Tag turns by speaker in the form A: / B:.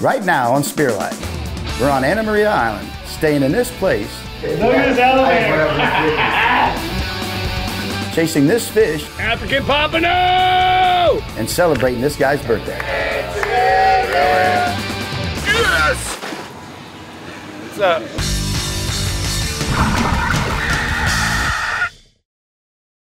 A: right now on SpearLife. We're on Anna Maria Island, staying in this place,
B: Look at this elevator.
A: chasing this fish,
B: African Pompano!
A: and celebrating this guy's birthday.
B: Yes! What's up?